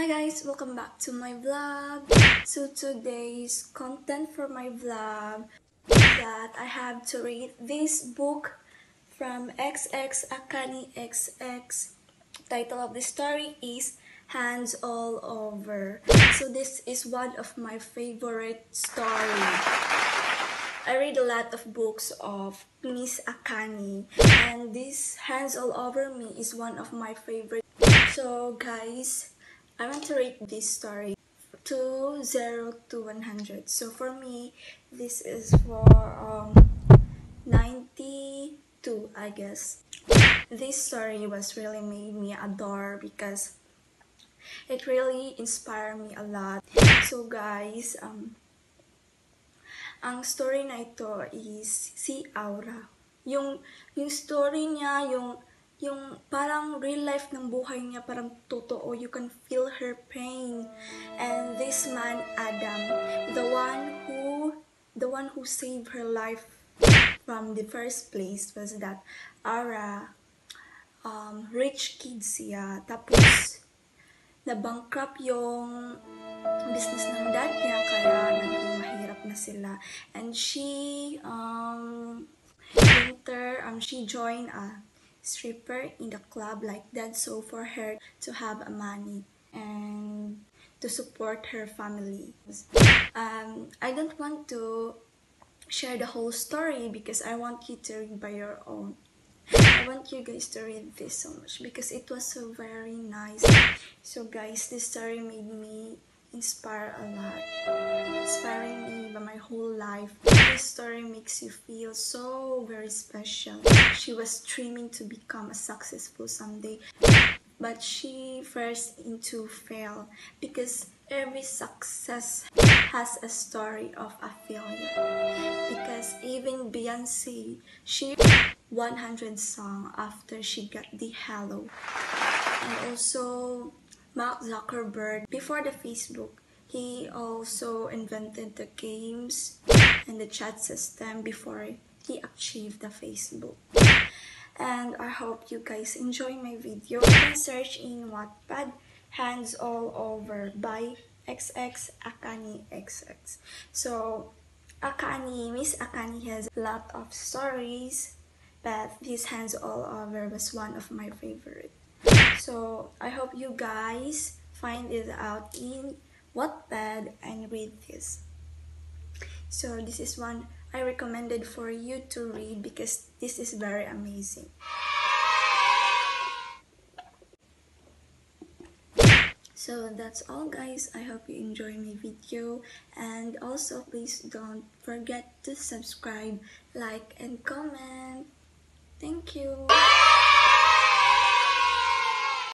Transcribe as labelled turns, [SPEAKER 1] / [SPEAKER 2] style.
[SPEAKER 1] Hi guys, welcome back to my vlog. So today's content for my vlog that I have to read this book from XX Akane XX. Title of the story is Hands All Over. So this is one of my favorite story. I read a lot of books of Miss Akane and this Hands All Over Me is one of my favorite. So guys, I want to rate this story to 0 to 100. So for me, this is for um, 92, I guess. This story was really made me adore because it really inspired me a lot. So guys, um, ang story na ito is si Aura. Yung, yung story niya, yung yung parang real life ng buhay niya, parang totoo. You can feel her pain. And this man, Adam, the one who, the one who saved her life from the first place was that Ara, um, rich kid siya. Tapos, na-bankrupt yung business ng dad niya, kaya naging mahirap na sila. And she, um, winter, um, she joined a stripper in the club like that so for her to have money and to support her family. Um, i don't want to share the whole story because i want you to read by your own. I want you guys to read this so much because it was so very nice. So guys this story made me inspire a lot. Inspiring me by my whole life this story makes you feel so very special. She was dreaming to become a successful someday but she first into fail because every success has a story of a failure. Because even beyonce she 100 song after she got the hello. And also Mark Zuckerberg, before the Facebook, he also invented the games and the chat system before he achieved the Facebook. And I hope you guys enjoy my video. You can search in Wattpad, Hands All Over by XX Akane XX. So, Akane, Miss Akane has a lot of stories, but this Hands All Over was one of my favorite. So I hope you guys find it out in Wattpad and read this. So this is one I recommended for you to read because this is very amazing. So that's all guys. I hope you enjoy my video and also please don't forget to subscribe, like and comment. Thank you.